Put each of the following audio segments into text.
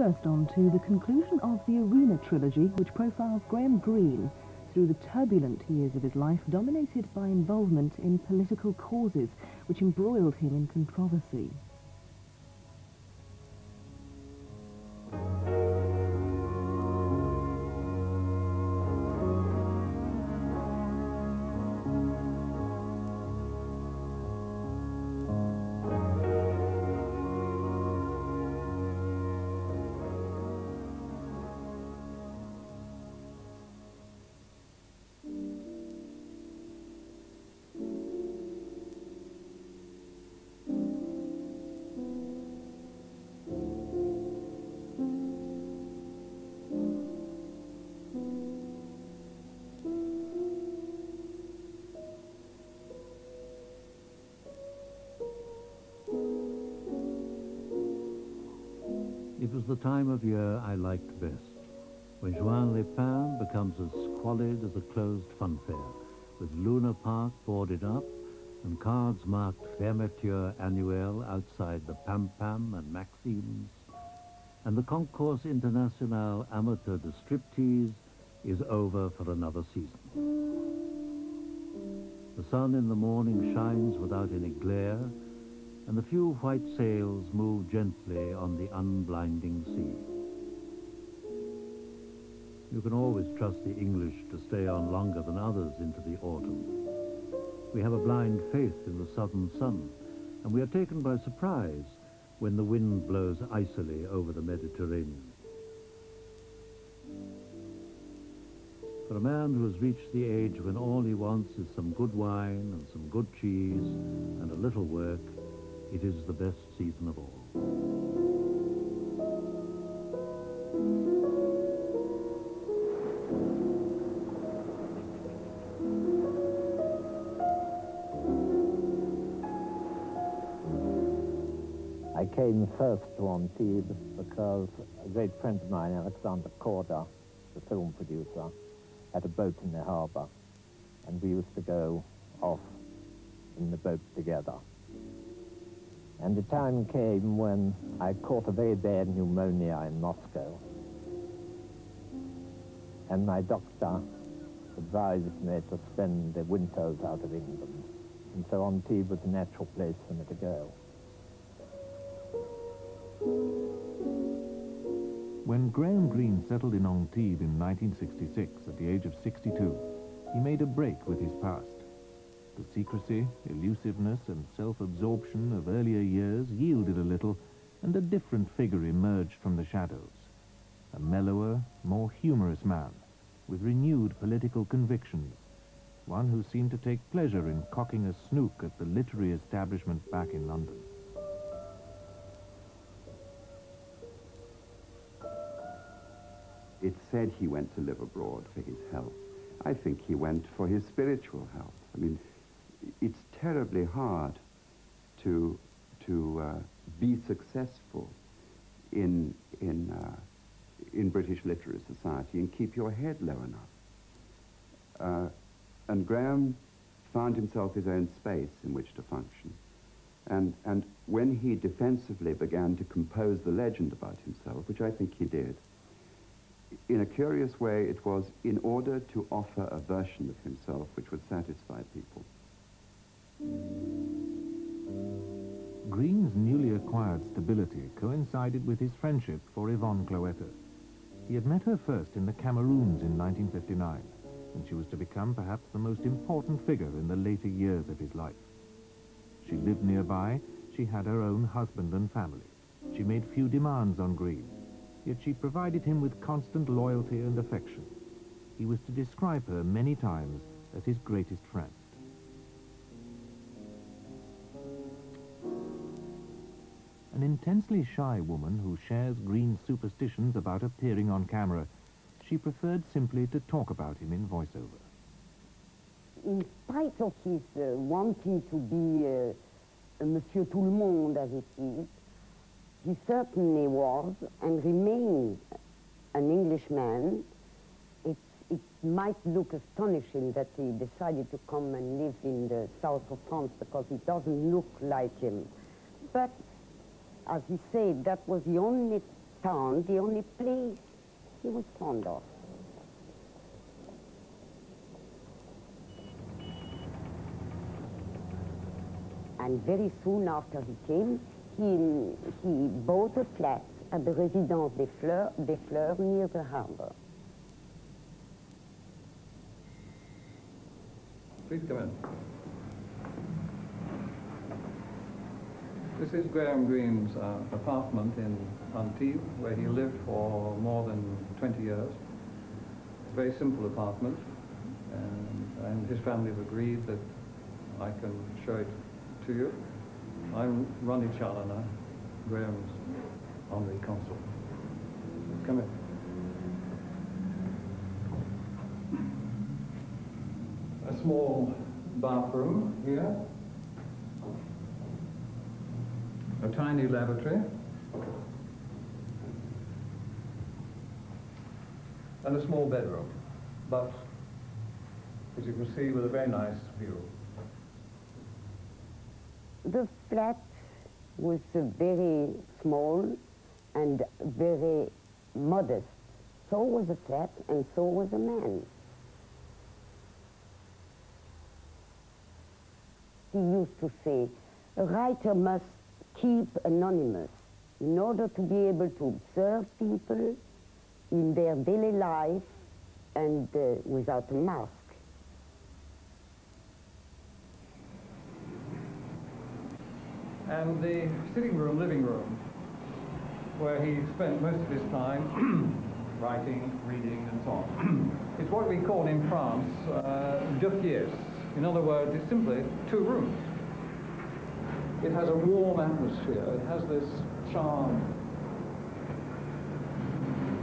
First on to the conclusion of the Arena trilogy, which profiles Graham Greene through the turbulent years of his life, dominated by involvement in political causes, which embroiled him in controversy. It was the time of year I liked best, when Juan Les Pins becomes as squalid as a closed funfair, with Luna Park boarded up and cards marked Fermeture Annuelle outside the Pam Pam and Maxims, and the Concours International Amateur de Striptease is over for another season. The sun in the morning shines without any glare, and the few white sails move gently on the unblinding sea. You can always trust the English to stay on longer than others into the autumn. We have a blind faith in the southern sun, and we are taken by surprise when the wind blows icily over the Mediterranean. For a man who has reached the age when all he wants is some good wine and some good cheese and a little work, it is the best season of all. I came first to Antibes because a great friend of mine, Alexander Korda, the film producer, had a boat in the harbour, and we used to go off in the boat together. And the time came when I caught a very bad pneumonia in Moscow. And my doctor advised me to spend the winters out of England. And so Antibes was a natural place for me to go. When Graham Greene settled in Antibes in 1966 at the age of 62, he made a break with his past. The secrecy, elusiveness, and self-absorption of earlier years yielded a little, and a different figure emerged from the shadows. A mellower, more humorous man, with renewed political convictions. One who seemed to take pleasure in cocking a snook at the literary establishment back in London. It's said he went to live abroad for his health. I think he went for his spiritual health. I mean, it's terribly hard to to uh, be successful in in uh, in British literary society and keep your head low enough. Uh, and Graham found himself his own space in which to function. And, and when he defensively began to compose the legend about himself, which I think he did, in a curious way, it was in order to offer a version of himself which would satisfy people. Greene's newly acquired stability coincided with his friendship for Yvonne Cloetta. He had met her first in the Cameroons in 1959, and she was to become perhaps the most important figure in the later years of his life. She lived nearby, she had her own husband and family. She made few demands on Greene, yet she provided him with constant loyalty and affection. He was to describe her many times as his greatest friend. An intensely shy woman who shares Greene's superstitions about appearing on camera. She preferred simply to talk about him in voiceover. In spite of his uh, wanting to be uh, Monsieur Tout le Monde, as it is, he certainly was and remains an Englishman. It, it might look astonishing that he decided to come and live in the south of France because he doesn't look like him. But as he said, that was the only town the only place he was fond of. And very soon after he came, he, he bought a flat at the Résidence des Fleurs, des Fleurs near the harbor. Please come in. This is Graham Greene's uh, apartment in Antibes, where he lived for more than 20 years. Very simple apartment, and, and his family have agreed that I can show it to you. I'm Ronnie Challoner, Graham's honorary consul. Come in. A small bathroom here. A tiny lavatory. And a small bedroom, but as you can see with a very nice view. The flat was very small and very modest. So was the flat and so was the man. He used to say, a writer must keep anonymous in order to be able to observe people in their daily life and uh, without a mask. And the sitting room, living room, where he spent most of his time writing, reading, and so on. it's what we call in France uh, deux pièces. In other words, it's simply two rooms. It has a warm atmosphere. It has this charm.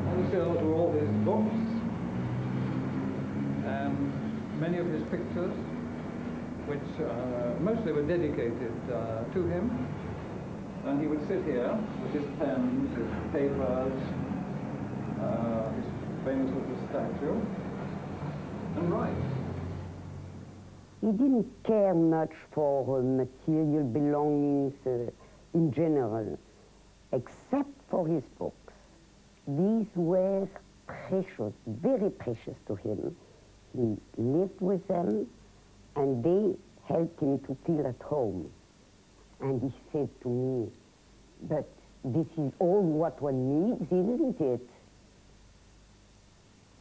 On the shelves were all his books and many of his pictures, which uh, mostly were dedicated uh, to him. And he would sit here with his pens, his papers, uh, his famous little statue, and write. He didn't care much for uh, material belongings uh, in general, except for his books. These were precious, very precious to him. He lived with them, and they helped him to feel at home. And he said to me, but this is all what one needs, isn't it?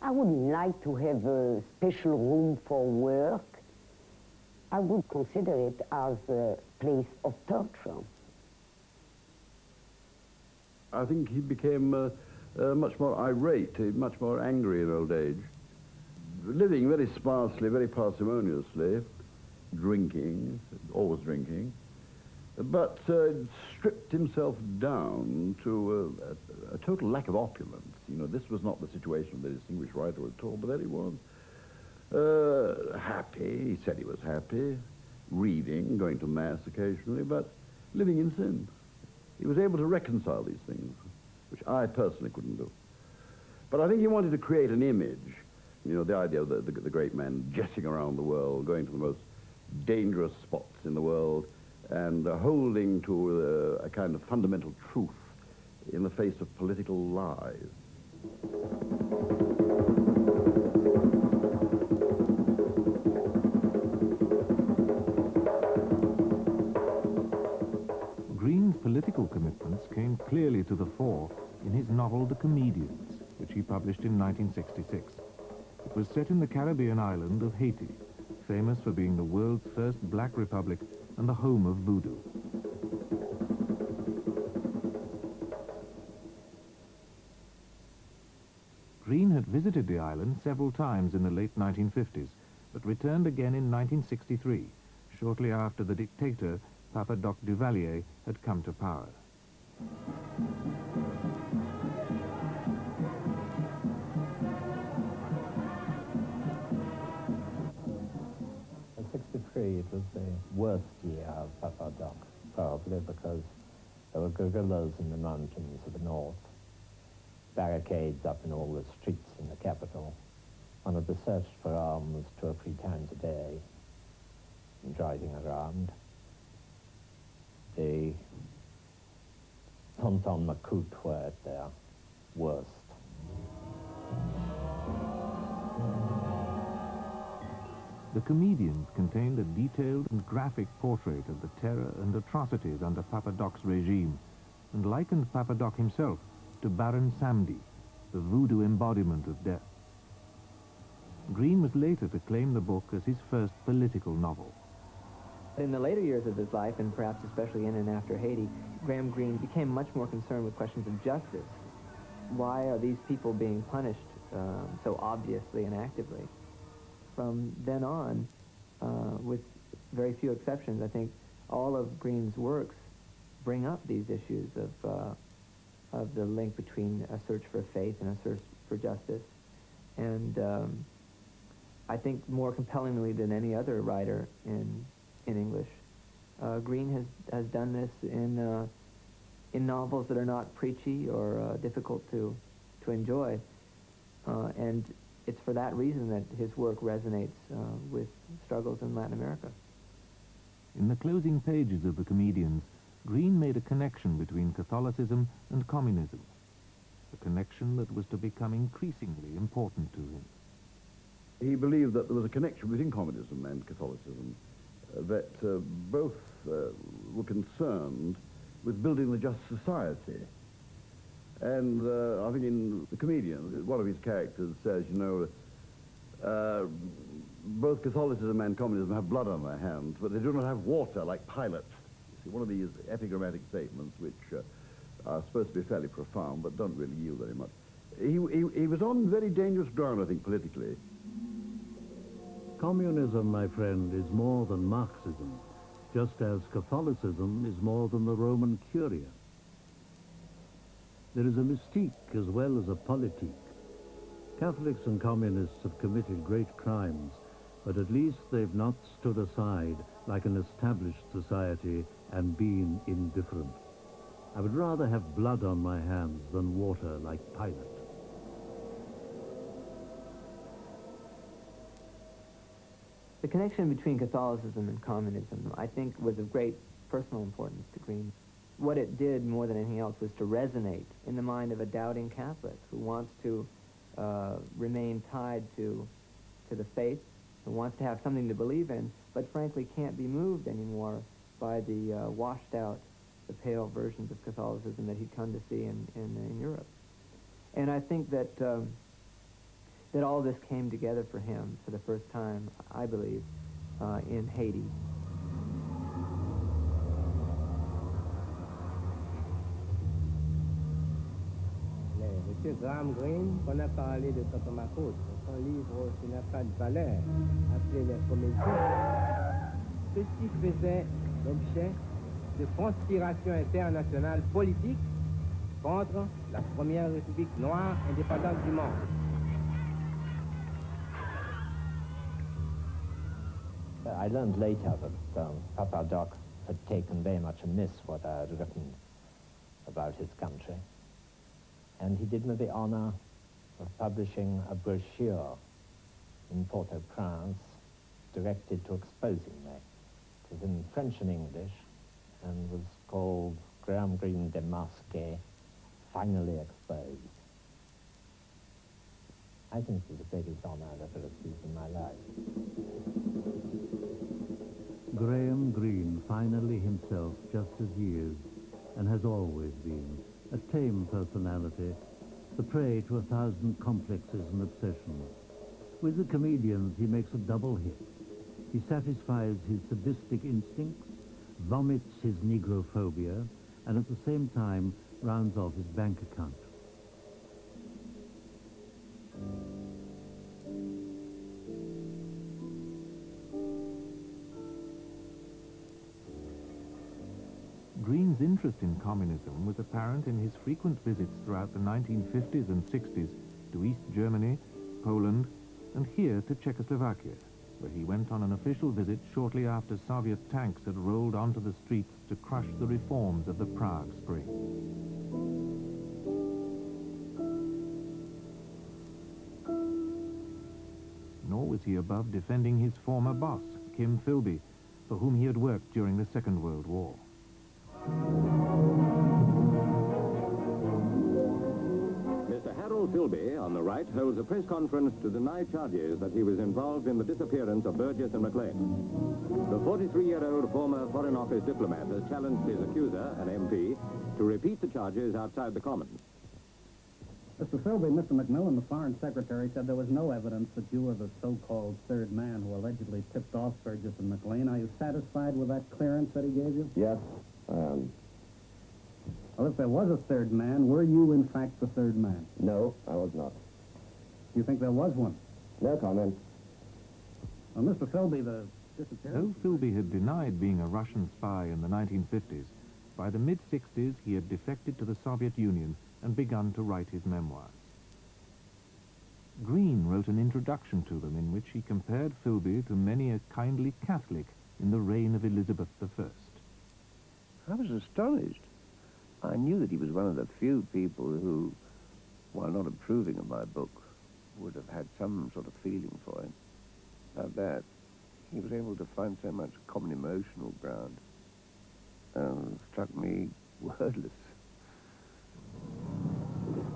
I wouldn't like to have a special room for work. I would consider it as a place of torture. I think he became uh, uh, much more irate, uh, much more angry in old age, living very sparsely, very parsimoniously, drinking, always drinking, but uh, stripped himself down to a, a, total lack of opulence. You know, this was not the situation of the distinguished writer at all, but there he was. Uh, happy, he said he was happy, reading, going to mass occasionally, but living in sin. He was able to reconcile these things, which I personally couldn't do. But I think he wanted to create an image, you know, the idea of the, the, the great man jetting around the world, going to the most dangerous spots in the world, and uh, holding to uh, a kind of fundamental truth in the face of political lies. Political commitments came clearly to the fore in his novel The Comedians, which he published in 1966. It was set in the Caribbean island of Haiti, famous for being the world's first black republic and the home of voodoo. Greene had visited the island several times in the late 1950s, but returned again in 1963, shortly after the dictator, Papa Doc Duvalier, had come to power. In 63, it was the worst year of Papa Doc, probably because there were guerrillas in the mountains of the north, barricades up in all the streets in the capital. One had to search for arms two or three times a day, driving around. The Tonton Macoute were at their worst. The comedians contained a detailed and graphic portrait of the terror and atrocities under Papa Doc's regime, and likened Papa Doc himself to Baron Samedi, the voodoo embodiment of death. Greene was later to claim the book as his first political novel. In the later years of his life, and perhaps especially in and after Haiti, Graham Greene became much more concerned with questions of justice. Why are these people being punished um, so obviously and actively? From then on, uh, with very few exceptions, I think all of Greene's works bring up these issues of, uh, of the link between a search for faith and a search for justice. And um, I think more compellingly than any other writer in, in English, uh, Greene has, has done this in, uh, in novels that are not preachy or uh, difficult to, to enjoy. Uh, and it's for that reason that his work resonates uh, with struggles in Latin America. In the closing pages of The Comedians, Greene made a connection between Catholicism and communism, a connection that was to become increasingly important to him. He believed that there was a connection between communism and Catholicism, that uh, both uh, were concerned with building the just society. And uh, I think in The Comedian, one of his characters says, you know, uh, both Catholicism and communism have blood on their hands, but they do not have water like Pilate. You see, one of these epigrammatic statements which uh, are supposed to be fairly profound, but don't really yield very much. He, he, he was on very dangerous ground, I think, politically. Communism, my friend, is more than Marxism, just as Catholicism is more than the Roman Curia. There is a mystique as well as a politique. Catholics and communists have committed great crimes, but at least they've not stood aside like an established society and been indifferent. I would rather have blood on my hands than water like Pilate. The connection between Catholicism and communism, I think, was of great personal importance to Greene. What it did more than anything else was to resonate in the mind of a doubting Catholic who wants to uh, remain tied to, to the faith, who wants to have something to believe in, but frankly can't be moved anymore by the uh, washed out, the pale versions of Catholicism that he'd come to see in, in, in Europe. And I think that um, that all this came together for him for the first time, I believe, uh, in Haiti. Monsieur Graham Greene, qu'on a parlé de son livre qui n'a pas de valeur, appelé Les ceci faisait l'objet de conspirations internationales politiques contre la première république noire indépendante du monde. I learned later that um, Papa Doc had taken very much amiss what I had written about his country. And he did me the honor of publishing a brochure in Port-au-Prince directed to exposing me. It was in French and English and was called Graham Greene Demasqué, Finally Exposed. I think it was the greatest honor I've ever received in my life. Graham Greene, finally himself, just as he is, and has always been, a tame personality, the prey to a thousand complexes and obsessions. With the comedians, he makes a double hit. He satisfies his sadistic instincts, vomits his negrophobia, and at the same time rounds off his bank account. Greene's interest in communism was apparent in his frequent visits throughout the 1950s and 60s to East Germany, Poland, and here to Czechoslovakia, where he went on an official visit shortly after Soviet tanks had rolled onto the streets to crush the reforms of the Prague Spring. Nor was he above defending his former boss, Kim Philby, for whom he had worked during the Second World War. Paul Philby, on the right, holds a press conference to deny charges that he was involved in the disappearance of Burgess and Maclean. The 43-year-old former Foreign Office diplomat has challenged his accuser, an MP, to repeat the charges outside the Commons. Mr. Philby, Mr. Macmillan, the Foreign Secretary, said there was no evidence that you were the so-called third man who allegedly tipped off Burgess and Maclean. Are you satisfied with that clearance that he gave you? Yes, I am. Well, if there was a third man, were you in fact the third man? No, I was not. You think there was one? No comment. Well, Mr. Philby, the disappearance... Though Philby had denied being a Russian spy in the 1950s, by the mid-60s he had defected to the Soviet Union and begun to write his memoirs. Greene wrote an introduction to them in which he compared Philby to many a kindly Catholic in the reign of Elizabeth I. I was astonished. I knew that he was one of the few people who, while not approving of my book, would have had some sort of feeling for it. About that, he was able to find so much common emotional ground. Um, struck me wordless.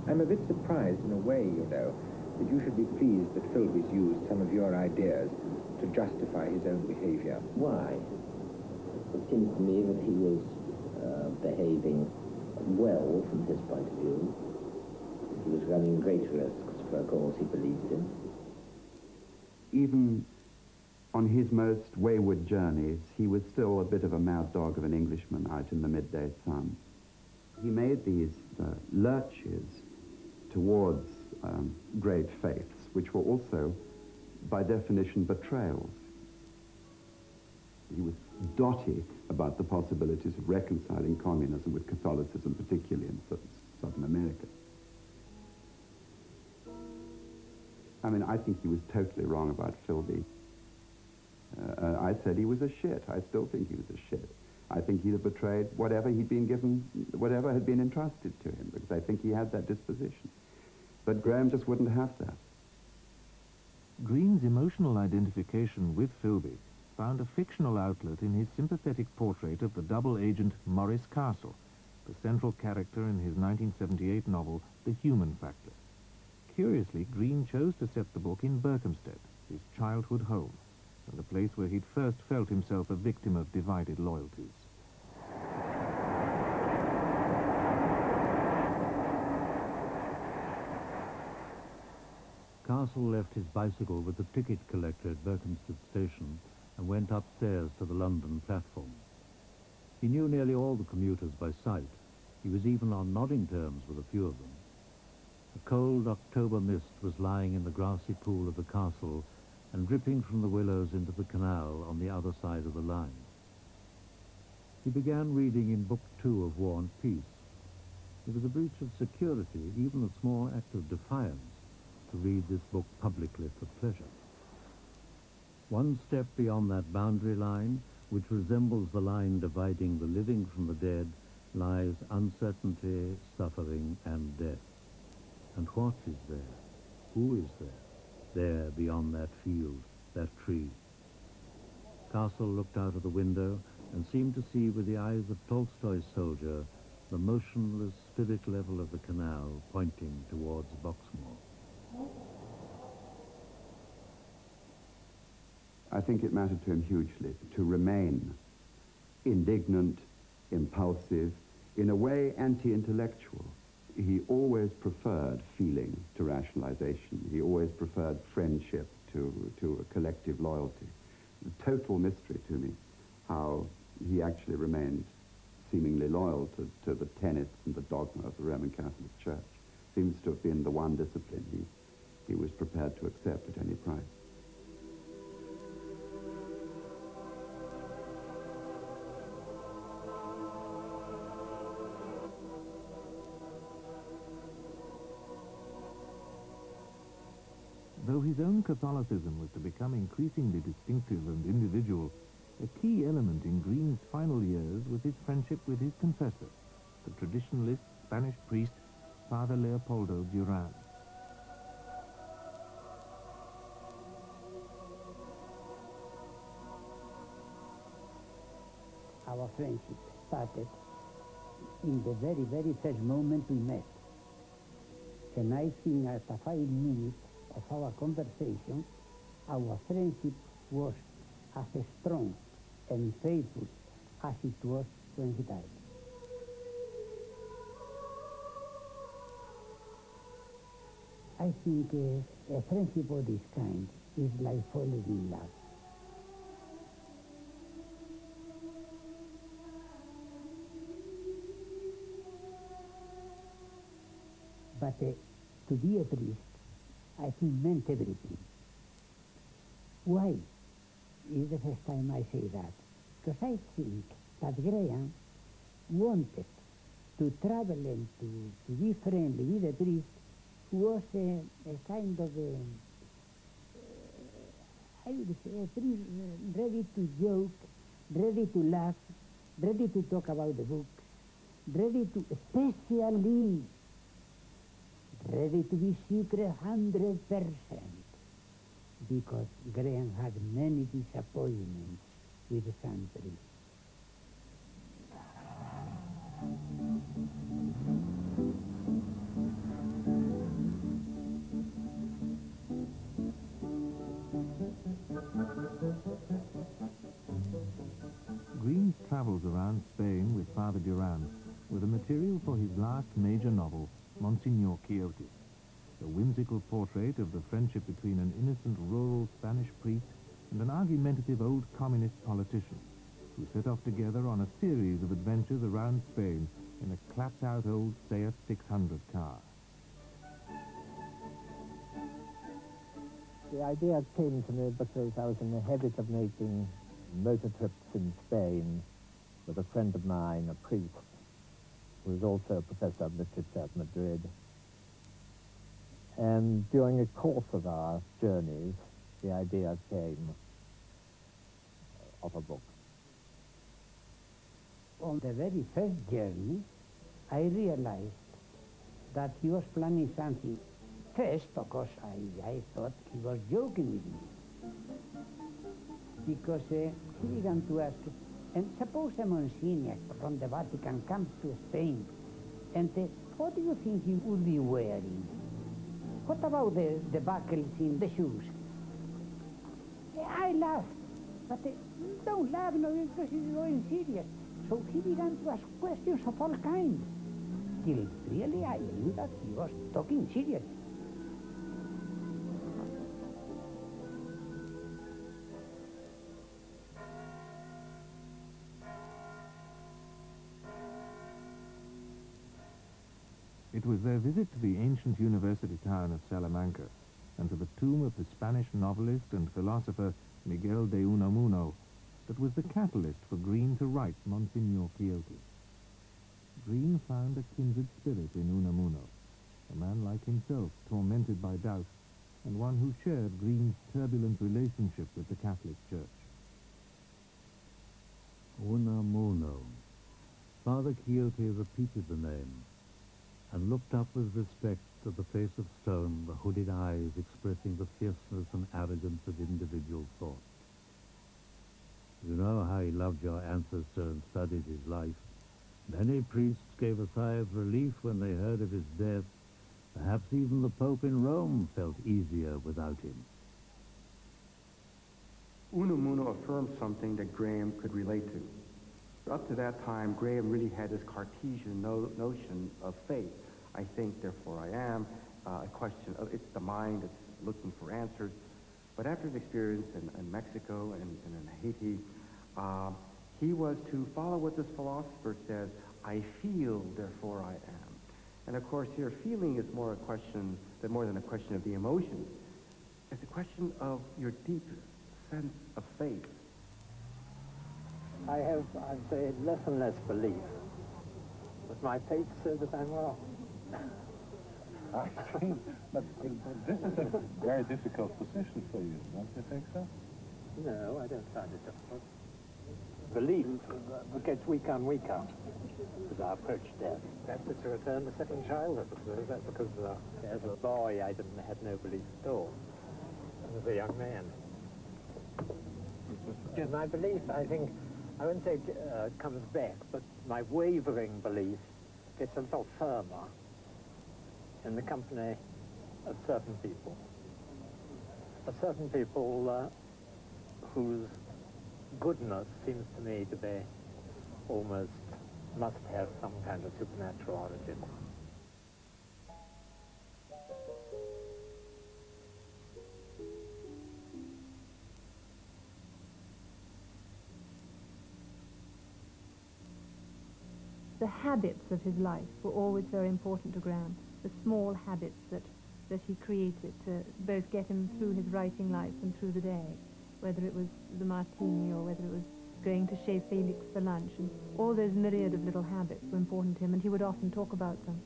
I'm a bit surprised in a way, you know, that you should be pleased that Philby's used some of your ideas to justify his own behavior. Why? It seems to me that he was uh, behaving well from his point of view. He was running great risks for a cause he believed in. Even on his most wayward journeys, he was still a bit of a mad dog of an Englishman out in the midday sun. He made these uh, lurches towards um, great faiths, which were also, by definition, betrayals. He was dotty about the possibilities of reconciling communism with Catholicism, particularly in Southern America. I mean, I think he was totally wrong about Philby. Uh, uh, I said he was a shit. I still think he was a shit. I think he'd have betrayed whatever he'd been given, whatever had been entrusted to him, because I think he had that disposition. But Graham just wouldn't have that. Greene's emotional identification with Philby found a fictional outlet in his sympathetic portrait of the double agent Maurice Castle, the central character in his 1978 novel, The Human Factor. Curiously, Greene chose to set the book in Berkhamsted, his childhood home, and the place where he'd first felt himself a victim of divided loyalties. Castle left his bicycle with the ticket collector at Berkhamsted Station and went upstairs to the London platform. He knew nearly all the commuters by sight. He was even on nodding terms with a few of them. A cold October mist was lying in the grassy pool of the castle and dripping from the willows into the canal on the other side of the line. He began reading in Book Two of War and Peace. It was a breach of security, even a small act of defiance, to read this book publicly for pleasure. One step beyond that boundary line, which resembles the line dividing the living from the dead, lies uncertainty, suffering, and death. And what is there? Who is there? There, beyond that field, that tree. Castle looked out of the window and seemed to see with the eyes of Tolstoy's soldier the motionless spirit level of the canal pointing towards Boxmoor. I think it mattered to him hugely to remain indignant, impulsive, in a way anti-intellectual. He always preferred feeling to rationalization. He always preferred friendship to, to a collective loyalty. A total mystery to me how he actually remained seemingly loyal to, to the tenets and the dogma of the Roman Catholic Church. Seems to have been the one discipline he, he was prepared to accept at any price. Though his own Catholicism was to become increasingly distinctive and individual, a key element in Greene's final years was his friendship with his confessor, the traditionalist Spanish priest Father Leopoldo Duran. Our friendship started in the very, very first moment we met. And I think after five minutes of our conversation, our friendship was as strong and faithful as it was when he died. I think uh, a friendship of this kind is like falling in love. But uh, to be a priest, I think meant everything. Why is the first time I say that? Because I think that Graham wanted to travel and to, to be friendly with a priest who was a, a kind of a, I would say, a priest uh, ready to joke, ready to laugh, ready to talk about the books, ready to, especially ready to be secret hundred percent because Graham had many disappointments with Santry. Greene's travels around Spain with Father Duran were the material for his last major novel, Monsignor Quixote, a whimsical portrait of the friendship between an innocent rural Spanish priest and an argumentative old communist politician who set off together on a series of adventures around Spain in a clapped-out old Seat 600 car. The idea came to me because I was in the habit of making motor trips in Spain with a friend of mine, a priest, was also a professor of literature at Madrid. And during the course of our journeys, the idea came of a book. On the very first journey, I realized that he was planning something. First, of course, I, I thought he was joking with me. Because uh, he began to ask, and suppose a Monsignor from the Vatican comes to Spain, and what do you think he would be wearing? What about the, the buckles in the shoes? I laughed, but uh, don't laugh, no, because it's going serious. So he began to ask questions of all kinds, till really I knew that he was talking seriously. Was their visit to the ancient university town of Salamanca and to the tomb of the Spanish novelist and philosopher Miguel de Unamuno that was the catalyst for Greene to write Monsignor Quixote. Greene found a kindred spirit in Unamuno, a man like himself tormented by doubt, and one who shared Greene's turbulent relationship with the Catholic Church. Unamuno. Father Quixote repeated the name and looked up with respect at the face of stone, the hooded eyes expressing the fierceness and arrogance of individual thought. You know how he loved your ancestor and studied his life. Many priests gave a sigh of relief when they heard of his death. Perhaps even the Pope in Rome felt easier without him. Unamuno affirmed something that Graham could relate to. Up to that time, Graham really had this Cartesian no notion of faith. I think, therefore I am. Uh, a question of, it's the mind that's looking for answers. But after his experience in, in Mexico and, and, in Haiti, uh, he was to follow what this philosopher says, I feel, therefore I am. And of course here, feeling is more a question, than more than a question of the emotions. It's a question of your deep sense of faith. I have, I'd say, less and less belief. But my faith says that I'm wrong. I think, but this is a very difficult position for you, don't you think so? No, I don't find it difficult. Belief gets weaker and weaker as I approach death. Perhaps it's a return to second childhood, because, that because uh, as a boy I didn't have no belief at all. As a young man. And my belief, I think, I wouldn't say uh, comes back, but my wavering belief gets a little firmer in the company of certain people. Of certain people uh, whose goodness seems to me to be almost must have some kind of supernatural origin. The habits of his life were always very important to Graham, the small habits that, that he created to both get him through his writing life and through the day, whether it was the martini or whether it was going to Chez Felix for lunch, and all those myriad of little habits were important to him, and he would often talk about them.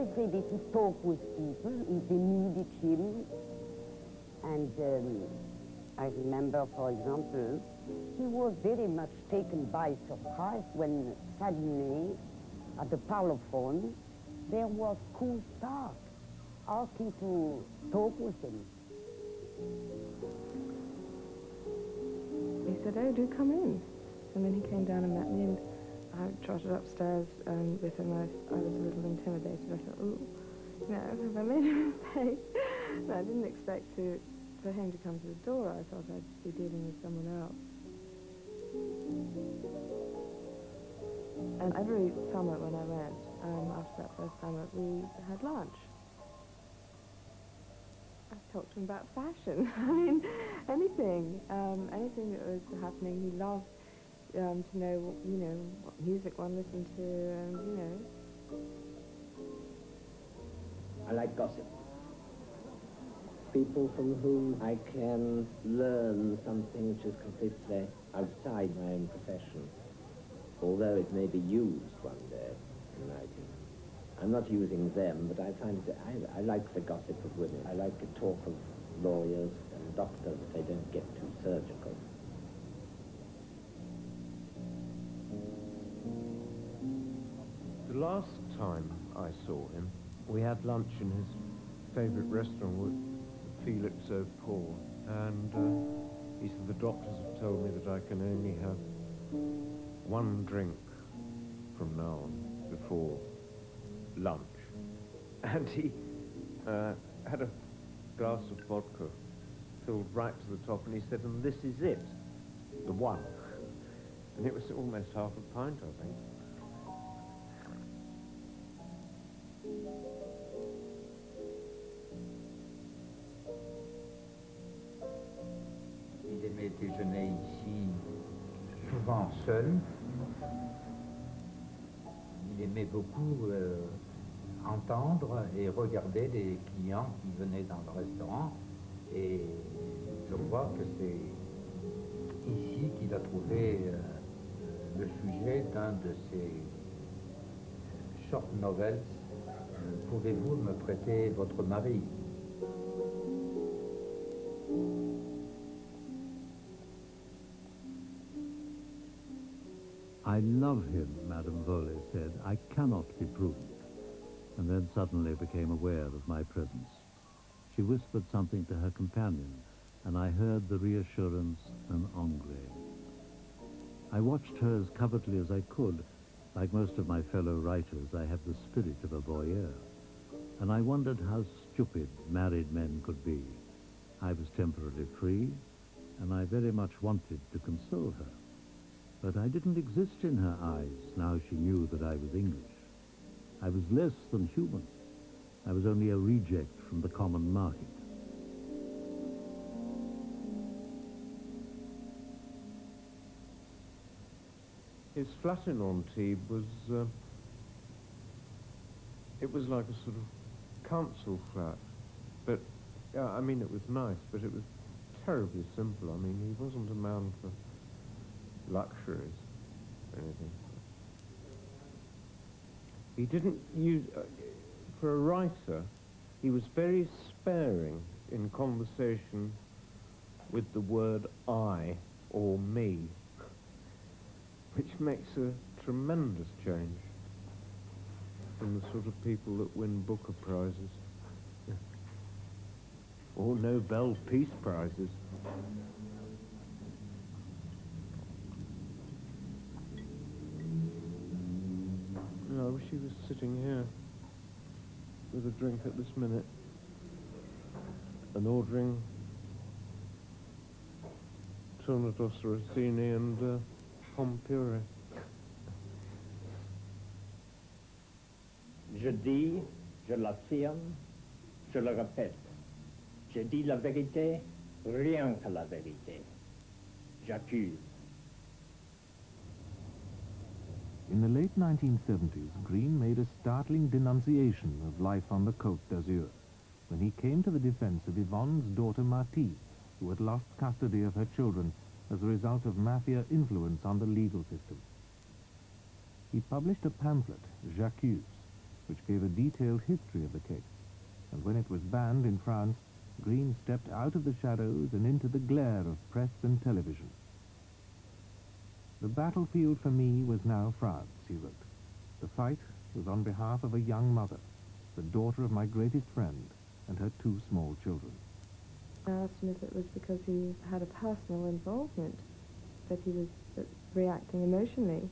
Always ready to talk with people if they needed him. And um, I remember, for example, he was very much taken by surprise when suddenly, at the parlophone, there was Koo Stark asking to talk with him. He said, oh, do come in. And then he came down and met me, and I trotted upstairs um, with him. I, I was a little intimidated. I thought, ooh, no, have I made a mistake? no, I didn't expect to, for him to come to the door. I thought I'd be dealing with someone else. And every summer when I went, um, after that first summer, we had lunch. I talked to him about fashion. I mean, anything, um, anything that was happening. He loved um, to know, what, you know, what music one listened to, and you know. I like gossip. People from whom I can learn something which is completely outside my own profession, although it may be used one day in writing. I'm not using them, but I find that I, I like the gossip of women. I like the talk of lawyers and doctors if they don't get too surgical. The last time I saw him, we had lunch in his favourite restaurant with Felix au Port, and uh, he said, the doctors have told me that I can only have one drink from now on before lunch. And he uh, had a glass of vodka filled right to the top, and he said, and this is it, the one. And it was almost half a pint, I think. Il aimait déjeuner ici souvent seul. Il aimait beaucoup euh, entendre et regarder des clients qui venaient dans le restaurant. Et je crois que c'est ici qu'il a trouvé euh, le sujet d'un de ses short novels. Pouvez-vous me prêter votre mari I love him, Madame Voley said. I cannot be prudent. And then suddenly became aware of my presence. She whispered something to her companion, and I heard the reassurance and engrais. I watched her as covertly as I could. Like most of my fellow writers, I have the spirit of a voyeur. And I wondered how stupid married men could be. I was temporarily free, and I very much wanted to console her. But I didn't exist in her eyes now she knew that I was English. I was less than human. I was only a reject from the common market. His flat in Antibes was, uh, it was like a sort of council flat. But, yeah, I mean, it was nice, but it was terribly simple. I mean, he wasn't a man for luxuries or anything. He didn't use, uh, for a writer, he was very sparing in conversation with the word I or me, which makes a tremendous change. than the sort of people that win Booker Prizes. Or Nobel Peace Prizes. I wish he was sitting here with a drink at this minute and ordering Tournedos Rossini and uh, Pom. Je dis, je l'affirme, je le répète. Je dis la vérité, rien que la vérité. J'accuse. In the late 1970s, Greene made a startling denunciation of life on the Côte d'Azur when he came to the defense of Yvonne's daughter Marty, who had lost custody of her children as a result of mafia influence on the legal system. He published a pamphlet, J'accuse, which gave a detailed history of the case, and when it was banned in France, Greene stepped out of the shadows and into the glare of press and television. The battlefield for me was now France, he wrote. The fight was on behalf of a young mother, the daughter of my greatest friend, and her two small children. I asked him if it was because he had a personal involvement that he was uh, reacting emotionally.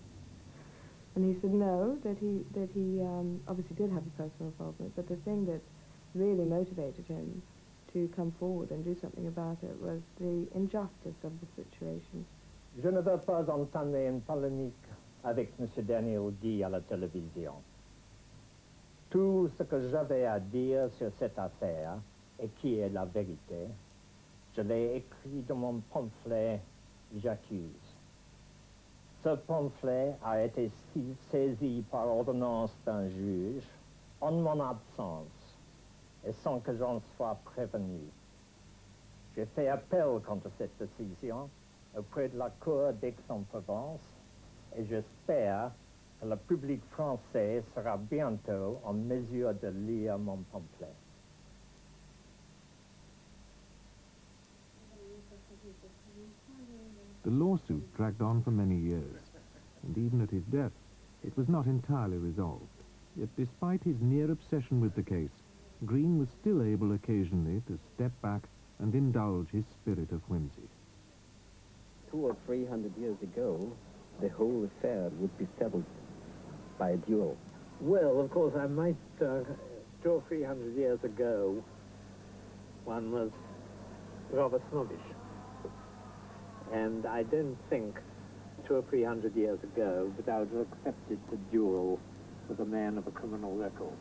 And he said no, that he, that he um, obviously did have a personal involvement, but the thing that really motivated him to come forward and do something about it was the injustice of the situation. Je ne veux pas entamer une polémique avec M. Daniel dit à la télévision. Tout ce que j'avais à dire sur cette affaire, et qui est la vérité, je l'ai écrit dans mon pamphlet J'accuse. Ce pamphlet a été si- saisi par ordonnance d'un juge en mon absence et sans que j'en sois prévenu. J'ai fait appel contre cette décision auprès de la Cour d'Aix-en-Provence et j'espère que le public français sera bientôt en mesure de lire mon pamphlet. The lawsuit dragged on for many years, and even at his death, it was not entirely resolved. Yet despite his near obsession with the case, Greene was still able occasionally to step back and indulge his spirit of whimsy. Two or three hundred years ago, the whole affair would be settled by a duel. Well, of course, I might, uh, two or three hundred years ago, one was rather snobbish. And I don't think two or three hundred years ago that I would have accepted the duel with a man of a criminal record.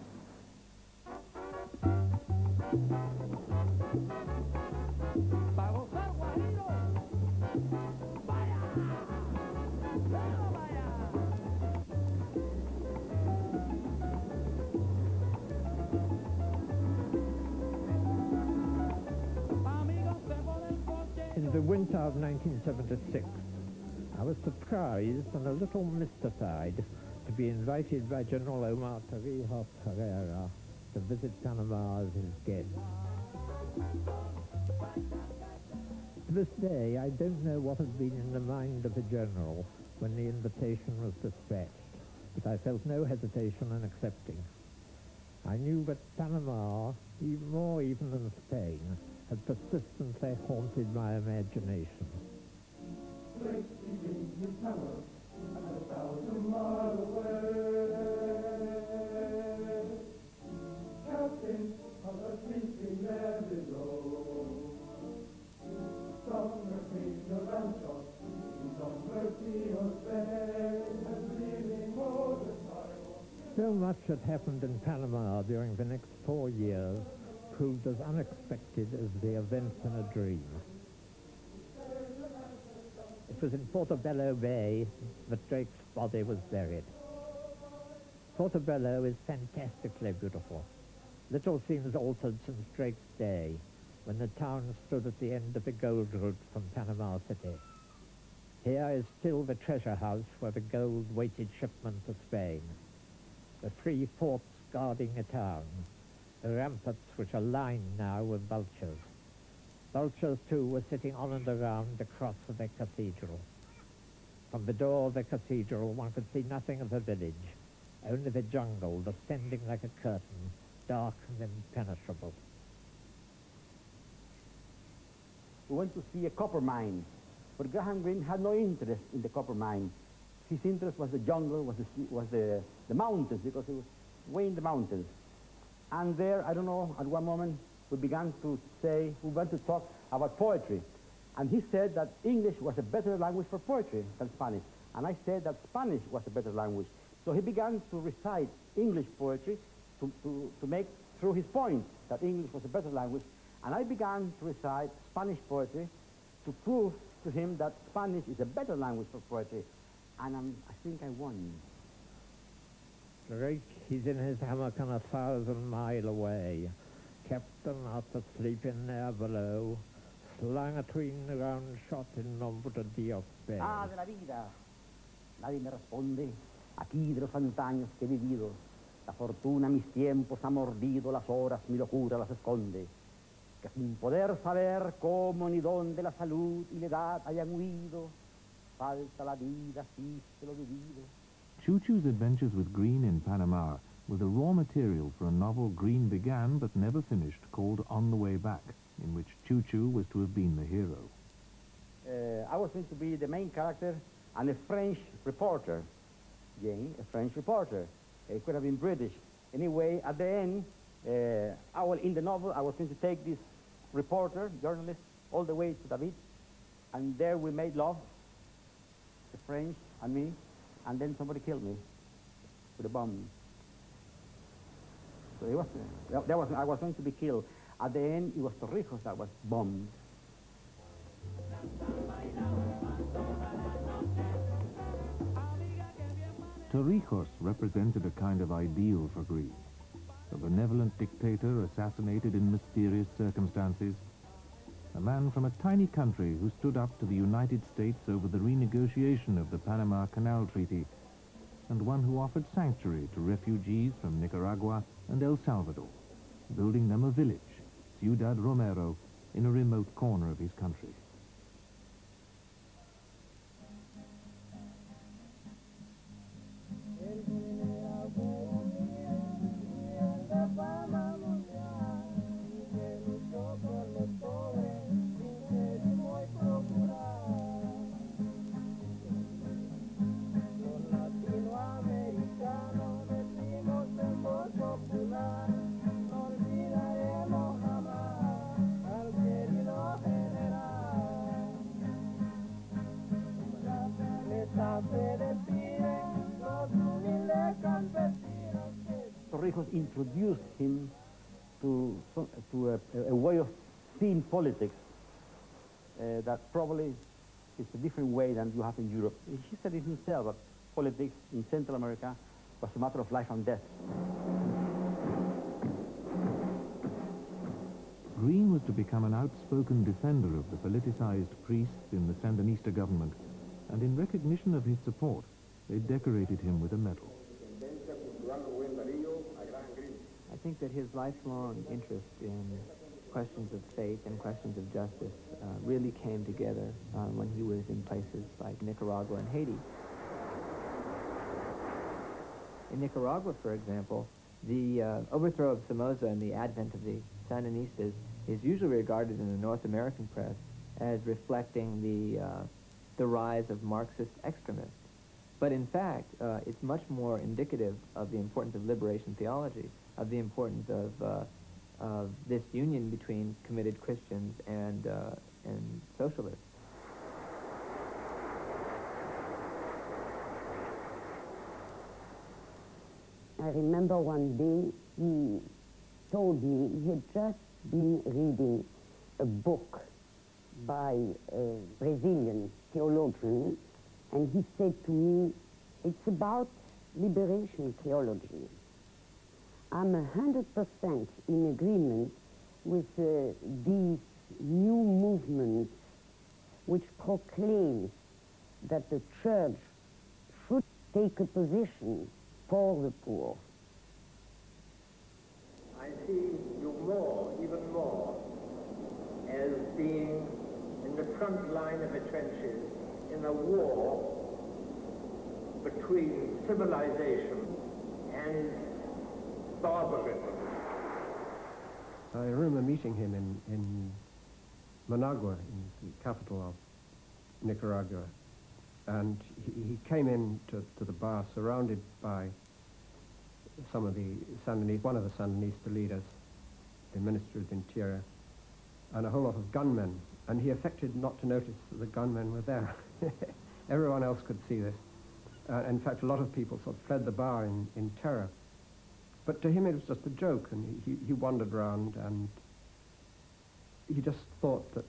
In the winter of 1976, I was surprised and a little mystified to be invited by General Omar Torrijos Herrera to visit Panama as his guest. To this day, I don't know what had been in the mind of the General when the invitation was dispatched, but I felt no hesitation in accepting. I knew that Panama, even more even than Spain, had persistently haunted my imagination. So much had happened in Panama during the next four years proved as unexpected as the events in a dream. It was in Portobello Bay that Drake's body was buried. Portobello is fantastically beautiful. Little seems altered since Drake's day, when the town stood at the end of the gold route from Panama City. Here is still the treasure house where the gold waited shipment to Spain. The three forts guarding the town. The ramparts which are lined now with vultures. Vultures, too, were sitting on and around the cross of the cathedral. From the door of the cathedral, one could see nothing of the village, only the jungle descending like a curtain, dark and impenetrable. We went to see a copper mine, but Graham Greene had no interest in the copper mine. His interest was the jungle, was the, was the, the mountains, because he was way in the mountains. And there, I don't know, at one moment, we began to say, we went to talk about poetry. And he said that English was a better language for poetry than Spanish. And I said that Spanish was a better language. So he began to recite English poetry to, to, to make through his point that English was a better language. And I began to recite Spanish poetry to prove to him that Spanish is a better language for poetry. And I'm, I think I won. Drake, he's in his hammock and a thousand mile away. Captain out asleep in there below. Slung atween the round shot in nombre de Dios. Ah, de la vida. Nadie me responde. Aquí de los antaños que he vivido. La fortuna mis tiempos ha mordido, las horas mi locura las esconde. Que sin poder saber cómo ni dónde la salud y la edad hayan huido, falta la vida, sí se lo vivido. Choo Choo's adventures with Greene in Panama were the raw material for a novel Greene began but never finished called On the Way Back, in which Chuchu was to have been the hero. Uh, I was meant to be the main character and a French reporter. Jane, a French reporter. It could have been British. Anyway, at the end, uh, I will, in the novel, I was going to take this reporter, journalist, all the way to David, and there we made love, the French and me, and then somebody killed me with a bomb. So it was, uh, that was, I was going to be killed. At the end, it was Torrijos that was bombed. Torrijos represented a kind of ideal for Greene. A benevolent dictator assassinated in mysterious circumstances. A man from a tiny country who stood up to the United States over the renegotiation of the Panama Canal Treaty, and one who offered sanctuary to refugees from Nicaragua and El Salvador, building them a village, Ciudad Romero, in a remote corner of his country. Introduced him to, to a, a way of seeing politics uh, that probably is a different way than you have in Europe. He said it himself that politics in Central America was a matter of life and death. Greene was to become an outspoken defender of the politicized priests in the Sandinista government, and in recognition of his support, they decorated him with a medal. I think that his lifelong interest in questions of faith and questions of justice uh, really came together uh, when he was in places like Nicaragua and Haiti. In Nicaragua, for example, the uh, overthrow of Somoza and the advent of the Sandinistas is usually regarded in the North American press as reflecting the, uh, the rise of Marxist extremists. But in fact, uh, it's much more indicative of the importance of liberation theology, of the importance of, uh, of this union between committed Christians and, uh, and socialists. I remember one day he told me he had just been reading a book by a Brazilian theologian, and he said to me, it's about liberation theology. I'm a hundred percent in agreement with uh, these new movements which proclaims that the church should take a position for the poor. I see you more, even more, as being in the front line of the trenches in a war between civilization and. I remember meeting him in, in Managua, in the capital of Nicaragua. And he, he came in to, to the bar surrounded by some of the Sandinista, one of the Sandinista leaders, the Minister of the Interior, and a whole lot of gunmen. And he affected not to notice that the gunmen were there. Everyone else could see this. Uh, in fact, a lot of people sort of fled the bar in, in terror. But to him it was just a joke, and he, he wandered around, and he just thought that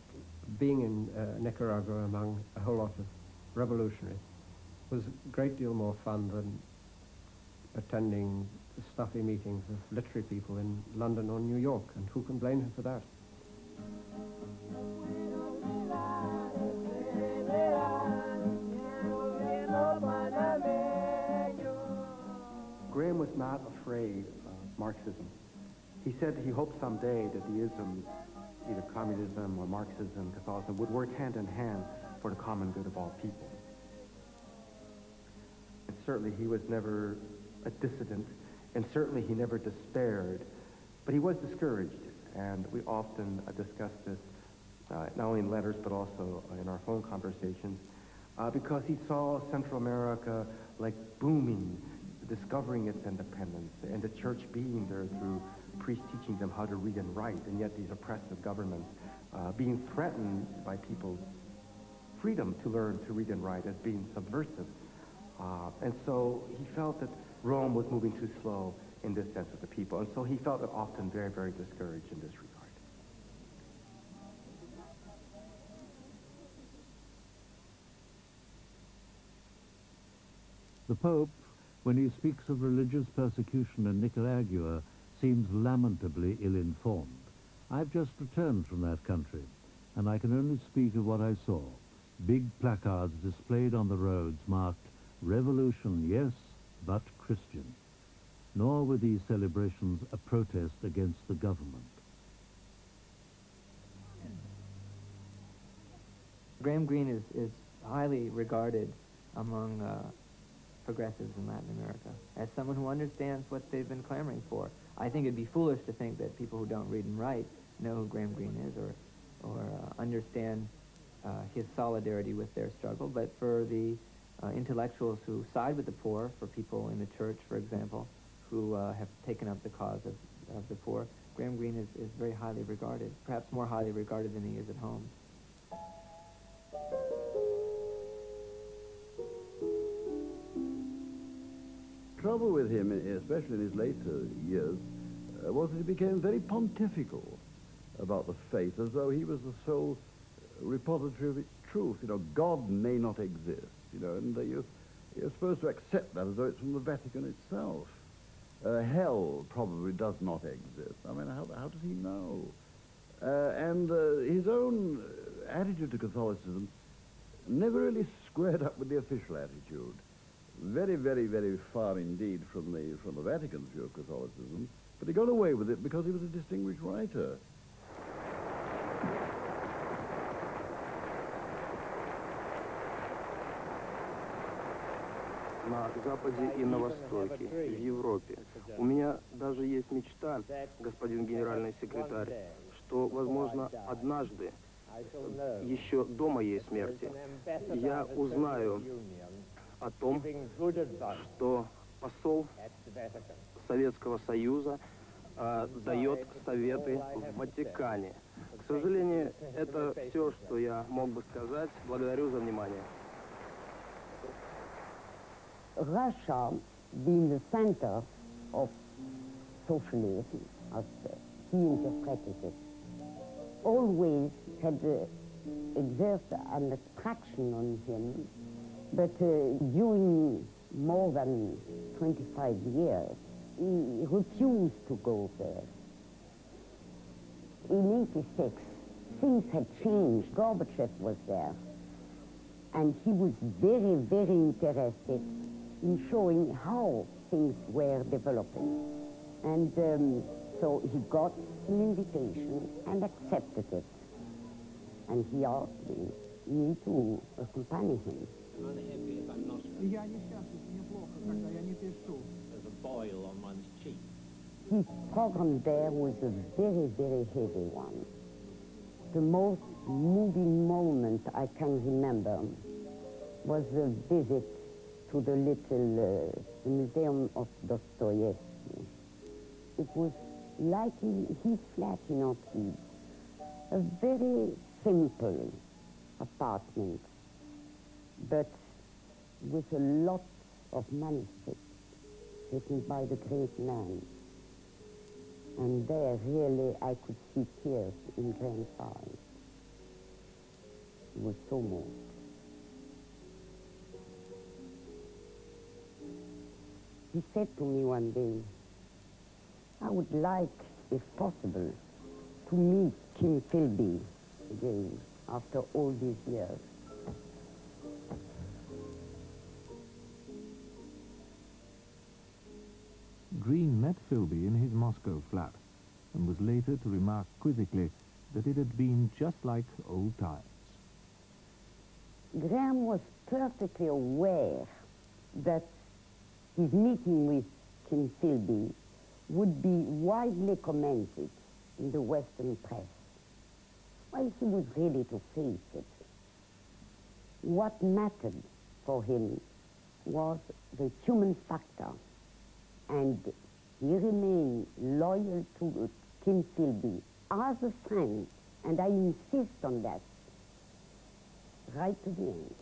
being in uh, Nicaragua among a whole lot of revolutionaries was a great deal more fun than attending stuffy meetings of literary people in London or New York, and who can blame him for that? Graham was not afraid of Marxism. He said he hoped someday that the isms, either communism or Marxism, Catholicism, would work hand in hand for the common good of all people. And certainly he was never a dissident, and certainly he never despaired, but he was discouraged, and we often uh, discuss this uh, not only in letters but also in our phone conversations, uh, because he saw Central America like booming, discovering its independence, and the church being there through priests teaching them how to read and write, and yet these oppressive governments uh, being threatened by people's freedom to learn to read and write as being subversive. Uh, and so he felt that Rome was moving too slow in this sense of the people, and so he felt often very, very discouraged in this regard. The Pope, when he speaks of religious persecution in Nicaragua, seems lamentably ill-informed. I've just returned from that country, and I can only speak of what I saw. Big placards displayed on the roads marked, Revolution, yes, but Christian. Nor were these celebrations a protest against the government. Graham Greene is, is highly regarded among uh, progressives in Latin America as someone who understands what they've been clamoring for. I think it'd be foolish to think that people who don't read and write know who Graham Greene is or, or uh, understand uh, his solidarity with their struggle, but for the uh, intellectuals who side with the poor, for people in the church, for example, who uh, have taken up the cause of, of the poor, Graham Greene is, is very highly regarded, perhaps more highly regarded than he is at home. Trouble with him, especially in his later years, uh, was that he became very pontifical about the faith, as though he was the sole repository of its truth. You know, God may not exist, you know, and uh, you, you're supposed to accept that as though it's from the Vatican itself. Uh, hell probably does not exist. I mean, how, how does he know? Uh, and uh, his own attitude to Catholicism never really squared up with the official attitude very, very, very far indeed from the, from the Vatican's view of Catholicism, but he got away with it because he was a distinguished writer. на Западе и на Востоке, в Европе. У меня даже есть мечта, господин генеральный секретарь, что, возможно, однажды, еще до моей смерти, я узнаю о том, что посол Советского Союза э, дает советы в Ватикане. К сожалению, это все, что я мог бы сказать. Благодарю за внимание. Russia, being the center of socialism, as he interpreted it, always had uh, exerted an attraction on him but uh, during more than 25 years, he refused to go there. In 86, things had changed. Gorbachev was there. And he was very, very interested in showing how things were developing. And um, so he got an invitation and accepted it. And he asked me, me to accompany him. Я несчастлив, мне плохо, когда я не пишу. oil on one's cheek. His program there was a very, very heavy one. The most moving moment I can remember was a visit to the little uh, the Museum of Dostoevsky. It was like in his flat in Antibes, a very simple apartment, but with a lot of manuscripts written by the great man. And there, really, I could see tears in Graham's eyes. He was so moved. He said to me one day, I would like, if possible, to meet Kim Philby again after all these years. Greene met Philby in his Moscow flat and was later to remark quizzically that it had been just like old times. Graham was perfectly aware that his meeting with Kim Philby would be widely commented in the Western press. Well, he was ready to face it. What mattered for him was the human factor, and he remained loyal to Kim Philby as a friend, and I insist on that, right to the end.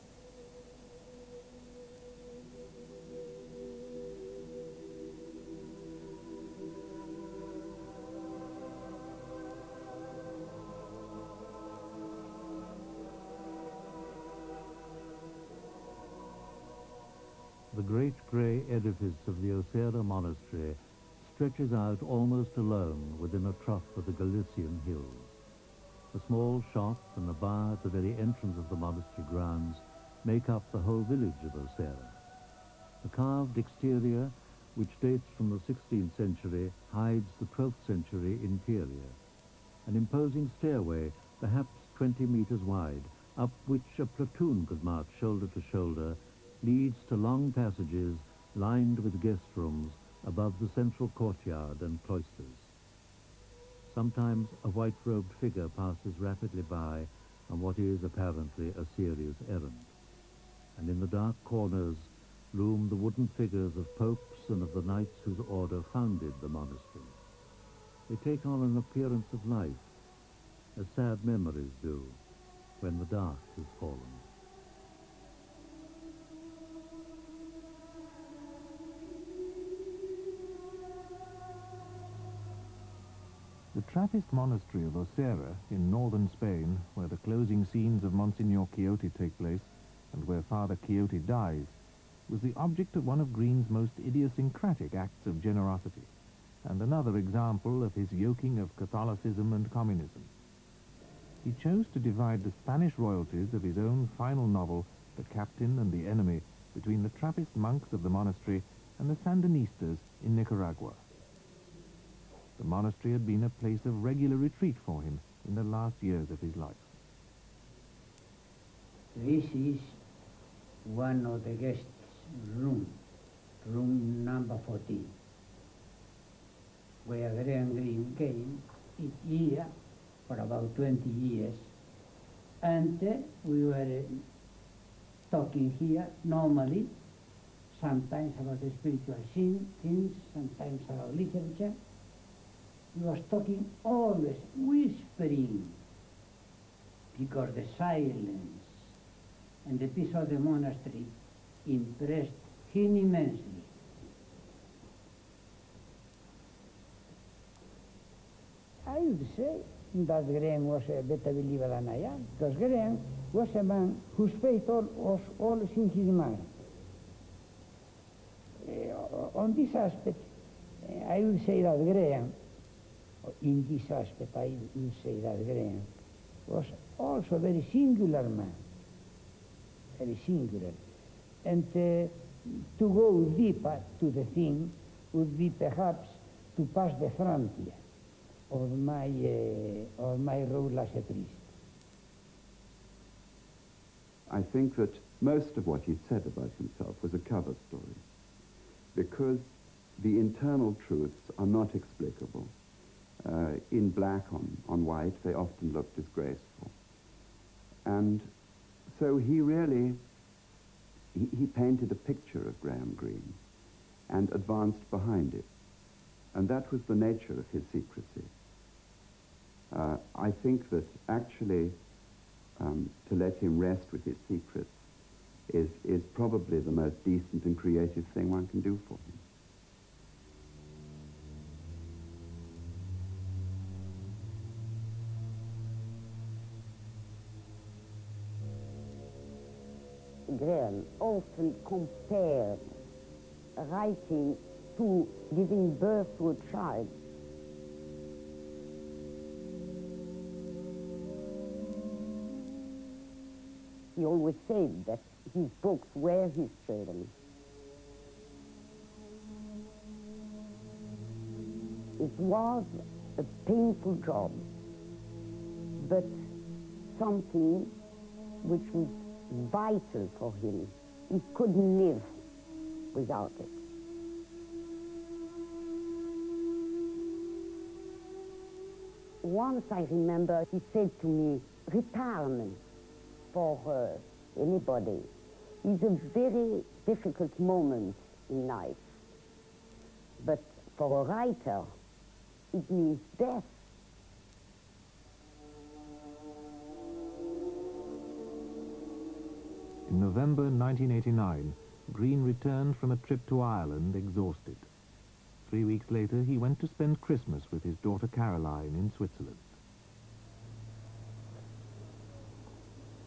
Grey edifice of the Osera Monastery stretches out almost alone within a trough of the Galician hills. A small shop and a bar at the very entrance of the monastery grounds make up the whole village of Osera. The carved exterior, which dates from the 16th century, hides the 12th century interior. An imposing stairway, perhaps 20 meters wide, up which a platoon could march shoulder to shoulder, leads to long passages lined with guest rooms above the central courtyard and cloisters. Sometimes a white-robed figure passes rapidly by on what is apparently a serious errand. And in the dark corners loom the wooden figures of popes and of the knights whose order founded the monastery. They take on an appearance of life, as sad memories do when the dark has fallen. The Trappist monastery of Osera in northern Spain, where the closing scenes of Monsignor Quixote take place, and where Father Quixote dies, was the object of one of Greene's most idiosyncratic acts of generosity, and another example of his yoking of Catholicism and communism. He chose to divide the Spanish royalties of his own final novel, The Captain and the Enemy, between the Trappist monks of the monastery and the Sandinistas in Nicaragua. The monastery had been a place of regular retreat for him in the last years of his life. This is one of the guest room, room number 14, where Graham Greene came each year for about 20 years. And uh, we were uh, talking here normally, sometimes about the spiritual things, sometimes about literature, he was talking always whispering because the silence and the peace of the monastery impressed him immensely. I would say that Graham was a better believer than I am, because Graham was a man whose faith was always in his mind. Uh, on this aspect, uh, I would say that Graham in this aspect, I will say that Graham was also a very singular man, very singular. And uh, to go deeper to the thing would be perhaps to pass the frontier of my, uh, of my role as a priest. I think that most of what he said about himself was a cover story, because the internal truths are not explicable. Uh, in black on, on white, they often look disgraceful. And so he really, he, he painted a picture of Graham Greene and advanced behind it. And that was the nature of his secrecy. Uh, I think that actually um, to let him rest with his secrets is, is probably the most decent and creative thing one can do for him. Often compared writing to giving birth to a child. He always said that his books were his children. It was a painful job, but something which was vital for him. He couldn't live without it. Once I remember he said to me, retirement for uh, anybody is a very difficult moment in life. But for a writer, it means death. In November 1989, Greene returned from a trip to Ireland exhausted. Three weeks later, he went to spend Christmas with his daughter Caroline in Switzerland.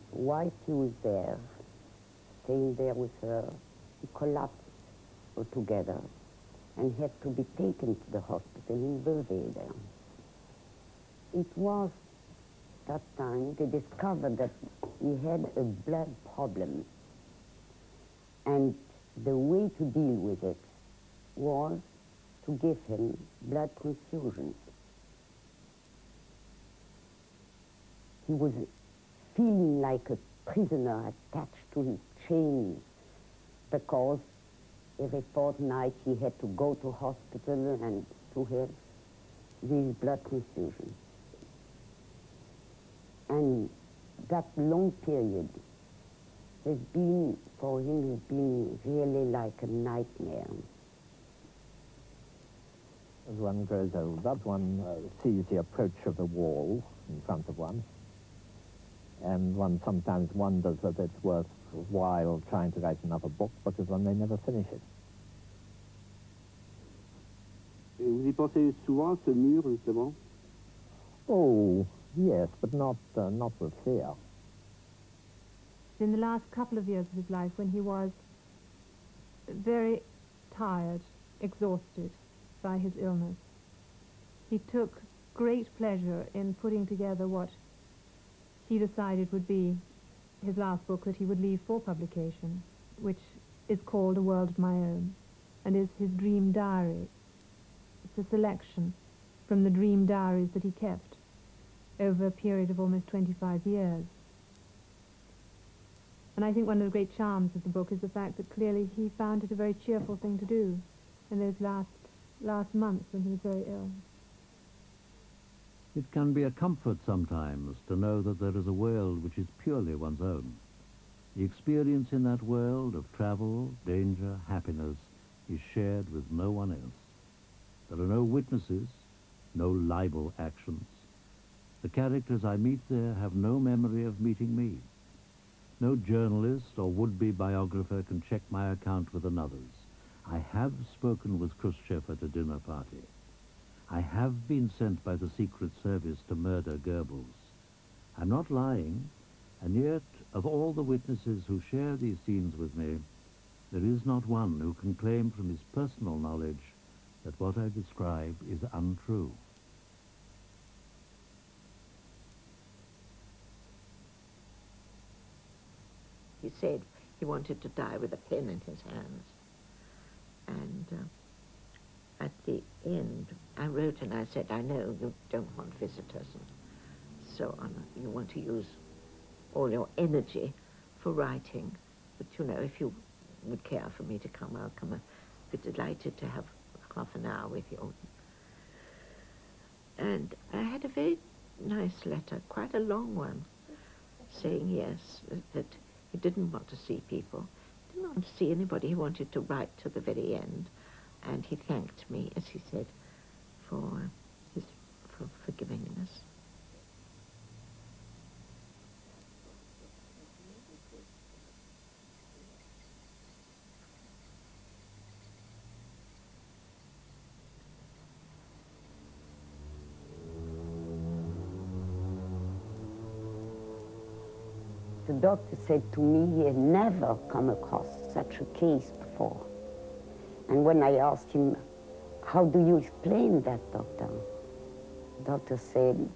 While he was there, staying there with her, he collapsed altogether and had to be taken to the hospital in Belvedere. It was that time they discovered that he had a blood problem. And the way to deal with it was to give him blood transfusions. He was feeling like a prisoner attached to his chains because every fortnight he had to go to hospital and to have these blood transfusions. And that long period has been, for him, has been really like a nightmare. As one grows older, one uh, sees the approach of the wall in front of one, and one sometimes wonders whether it's worthwhile trying to write another book because one may never finish it. Et vous y pensez souvent, ce mur, justement Oh, yes, but not, uh, not with fear. In the last couple of years of his life, when he was very tired, exhausted by his illness, he took great pleasure in putting together what he decided would be his last book that he would leave for publication, which is called A World of My Own, and is his dream diary. It's a selection from the dream diaries that he kept over a period of almost 25 years. And I think one of the great charms of the book is the fact that clearly he found it a very cheerful thing to do in those last, last months when he was very ill. It can be a comfort sometimes to know that there is a world which is purely one's own. The experience in that world of travel, danger, happiness is shared with no one else. There are no witnesses, no libel actions. The characters I meet there have no memory of meeting me. No journalist or would-be biographer can check my account with another's. I have spoken with Khrushchev at a dinner party. I have been sent by the Secret Service to murder Goebbels. I'm not lying, and yet, of all the witnesses who share these scenes with me, there is not one who can claim from his personal knowledge that what I describe is untrue. He said he wanted to die with a pen in his hands. And uh, at the end, I wrote and I said, I know you don't want visitors and so on. You want to use all your energy for writing. But, you know, if you would care for me to come, I'll come. I'd be delighted to have half an hour with you. And I had a very nice letter, quite a long one, saying yes, that he didn't want to see people, He didn't want to see anybody. He wanted to write to the very end, and he thanked me, as he said, for his for forgiving us. Doctor said to me he had never come across such a case before. And when I asked him, how do you explain that, doctor? The doctor said,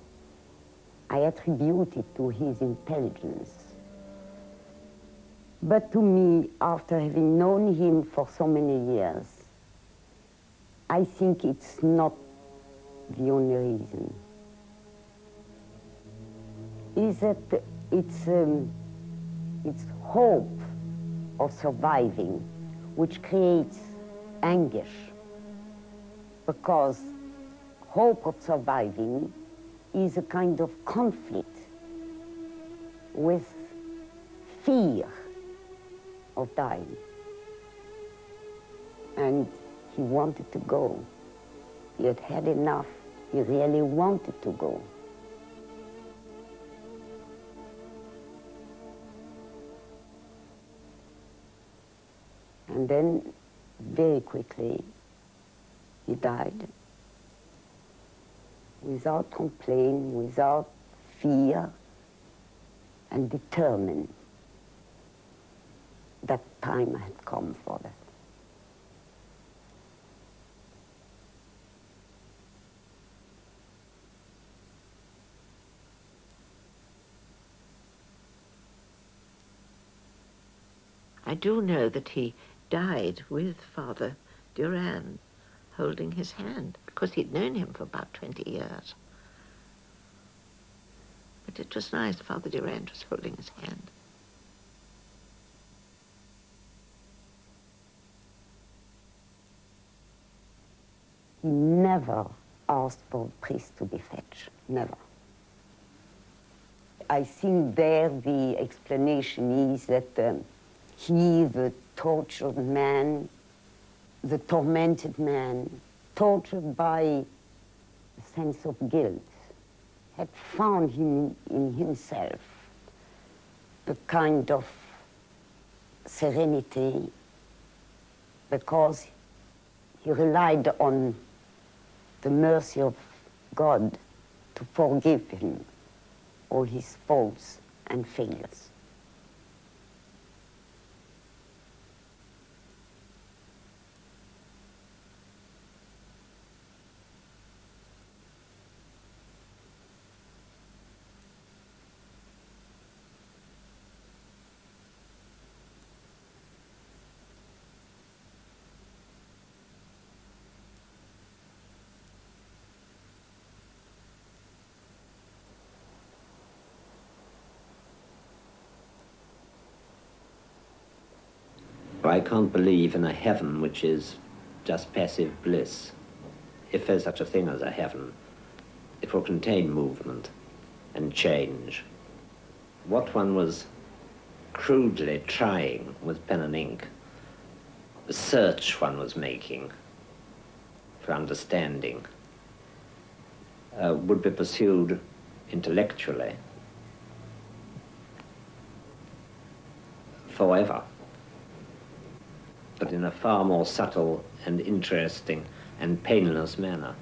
I attribute it to his intelligence. But to me, after having known him for so many years, I think it's not the only reason. Is that it's, um, it's hope of surviving which creates anguish because hope of surviving is a kind of conflict with fear of dying. And he wanted to go. He had had enough. He really wanted to go. And then, very quickly, he died without complaint, without fear, and determined that time had come for that. I do know that he died with Father Durán holding his hand because he'd known him for about 20 years. But it was nice Father Durán was holding his hand. He never asked for a priest to be fetched, never. I think there the explanation is that um, he, the tortured man, the tormented man, tortured by a sense of guilt, had found him in himself a kind of serenity because he relied on the mercy of God to forgive him all his faults and failures. I can't believe in a heaven which is just passive bliss. If there's such a thing as a heaven, it will contain movement and change. What one was crudely trying with pen and ink, the search one was making for understanding, uh, would be pursued intellectually forever but in a far more subtle and interesting and painless manner.